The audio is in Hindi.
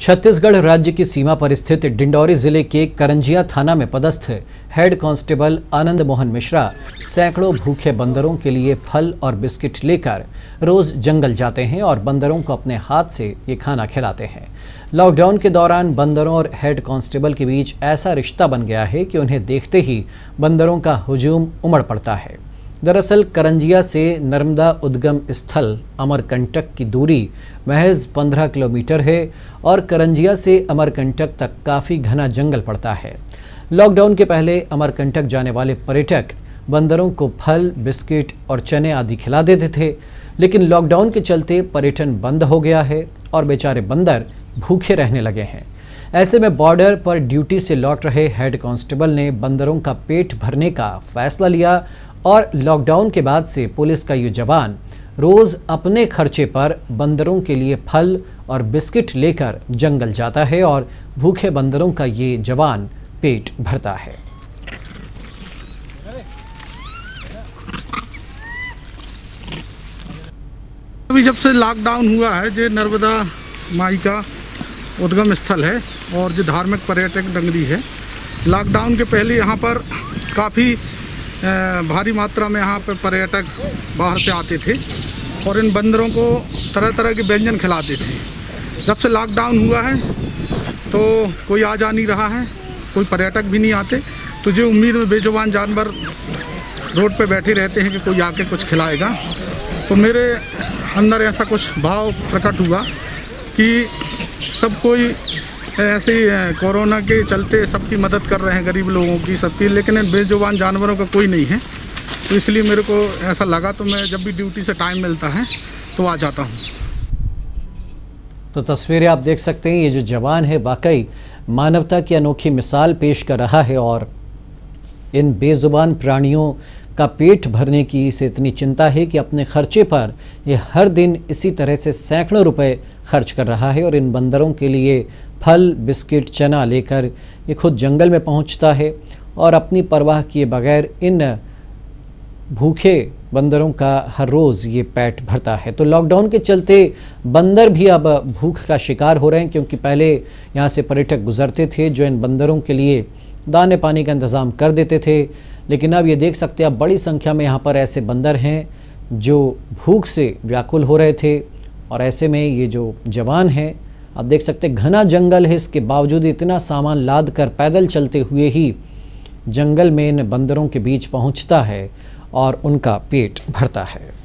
छत्तीसगढ़ राज्य की सीमा पर स्थित डिंडौरी ज़िले के करंजिया थाना में पदस्थ हेड कांस्टेबल आनंद मोहन मिश्रा सैकड़ों भूखे बंदरों के लिए फल और बिस्किट लेकर रोज जंगल जाते हैं और बंदरों को अपने हाथ से ये खाना खिलाते हैं। लॉकडाउन के दौरान बंदरों और हेड कांस्टेबल के बीच ऐसा रिश्ता बन गया है कि उन्हें देखते ही बंदरों का हजूम उमड़ पड़ता है। दरअसल करंजिया से नर्मदा उद्गम स्थल अमरकंटक की दूरी महज 15 किलोमीटर है और करंजिया से अमरकंटक तक काफ़ी घना जंगल पड़ता है। लॉकडाउन के पहले अमरकंटक जाने वाले पर्यटक बंदरों को फल, बिस्किट और चने आदि खिला देते थे, लेकिन लॉकडाउन के चलते पर्यटन बंद हो गया है और बेचारे बंदर भूखे रहने लगे हैं। ऐसे में बॉर्डर पर ड्यूटी से लौट रहे हेड कांस्टेबल ने बंदरों का पेट भरने का फैसला लिया और लॉकडाउन के बाद से पुलिस का ये जवान रोज़ अपने खर्चे पर बंदरों के लिए फल और बिस्किट लेकर जंगल जाता है और भूखे बंदरों का ये जवान पेट भरता है। अभी जब से लॉकडाउन हुआ है जो नर्मदा माई का उद्गम स्थल है और जो धार्मिक पर्यटक डंगरी है। लॉकडाउन के पहले यहाँ पर काफ़ी भारी मात्रा में यहाँ पर पर्यटक बाहर से आते थे और इन बंदरों को तरह तरह के व्यंजन खिलाते थे। जब से लॉकडाउन हुआ है तो कोई आ जा नहीं रहा है, कोई पर्यटक भी नहीं आते। तो जो उम्मीद में बेजुबान जानवर रोड पे बैठे रहते हैं कि कोई आके कुछ खिलाएगा। तो मेरे अंदर ऐसा कुछ भाव प्रकट हुआ कि सब कोई ऐसे ही कोरोना के चलते सबकी मदद कर रहे हैं गरीब लोगों की सबकी, लेकिन बेजुबान जानवरों का कोई नहीं है। तो इसलिए मेरे को ऐसा लगा तो मैं जब भी ड्यूटी से टाइम मिलता है तो आ जाता हूँ। तो तस्वीरें आप देख सकते हैं, ये जो जवान है, वाकई मानवता की अनोखी मिसाल पेश कर रहा है, और इन बेजुबान प्राणियों का पेट भरने की इसे इतनी चिंता है कि अपने खर्चे पर ये हर दिन इसी तरह से सैकड़ों रुपए खर्च कर रहा है और इन बंदरों के लिए फल, बिस्किट, चना लेकर ये खुद जंगल में पहुँचता है और अपनी परवाह किए बगैर इन भूखे बंदरों का हर रोज़ ये पेट भरता है। तो लॉकडाउन के चलते बंदर भी अब भूख का शिकार हो रहे हैं क्योंकि पहले यहाँ से पर्यटक गुजरते थे, जो इन बंदरों के लिए दाने पानी का इंतज़ाम कर देते थे। लेकिन अब ये देख सकते हैं, अब बड़ी संख्या में यहाँ पर ऐसे बंदर हैं जो भूख से व्याकुल हो रहे थे और ऐसे में ये जो जवान हैं, आप देख सकते घना जंगल है, इसके बावजूद इतना सामान लाद कर पैदल चलते हुए ही जंगल में इन बंदरों के बीच पहुँचता है और उनका पेट भरता है।